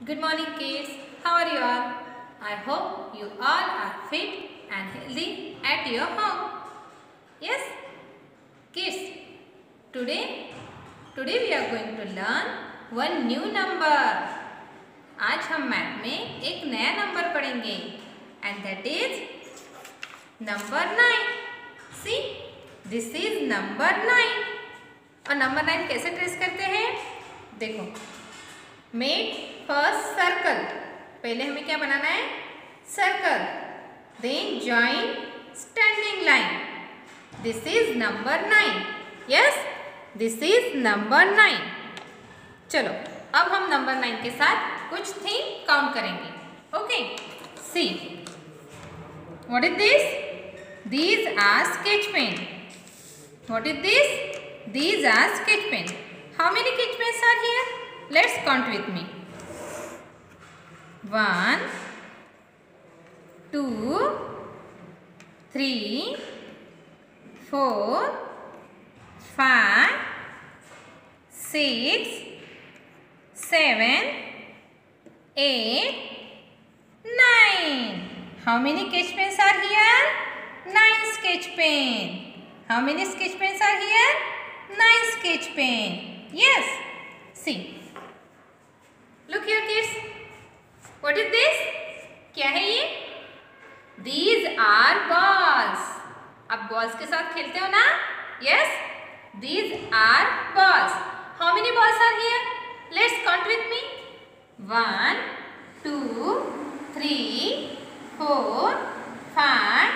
Good morning kids. How are you all? I hope you all are fit and healthy at your home. Yes? Kids, today today we are going to learn one new number. आज हम math में एक नया number पढ़ेंगे and that is number nine see this is number nine और number nine कैसे trace करते हैं देखो मेक फ़र्स्ट सर्कल पहले हमें क्या बनाना है? Circle then join standing line this is number nine yes this is number nine चलो, अब हम नंबर नाइन के साथ कुछ थीम काउंट करेंगे. Okay see what is this these are sketch pen what is this these are sketch pen how many sketch pen are here let's count with me one two three four five six seven eight nine how many sketch pens are here nine sketch pen how many sketch pens are here nine sketch pen yes see look here kids what is this क्या है ये? These are balls आप balls के साथ खेलते हो ना? Yes these are balls how many balls are here let's count with me one two three four five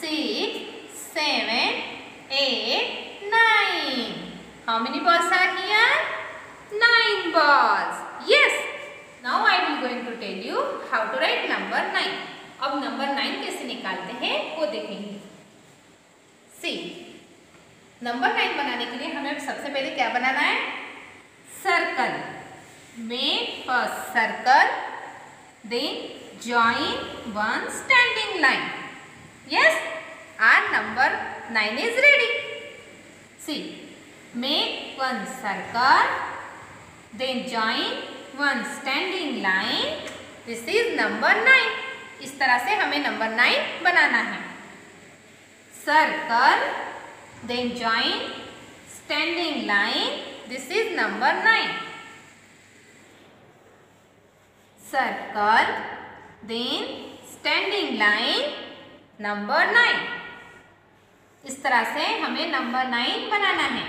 six seven eight nine how many balls are here nine balls going to tell you how to write number nine. अब number nine कैसे निकालते हैं वो देखेंगे सी number nine बनाने के लिए हमें सबसे पहले क्या बनाना है circle make first circle then join one standing line yes our number 9 is ready see make one circle then join one standing line this is number nine इस तरह से हमें नंबर नाइन बनाना है। Circle then join standing line this is number nine circle then standing line number nine इस तरह से हमें नंबर नाइन बनाना है।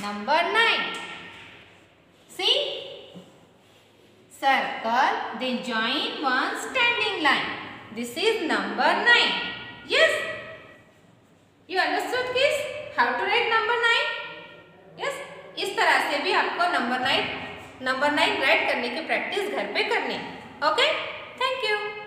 Number nine circle then join one standing line this is number 9 yes you understood kids how to write number 9 yes इस तरह से भी आपको नंबर 9 नंबर 9 राइट करने की प्रैक्टिस घर पे करनी ओके okay? Thank you.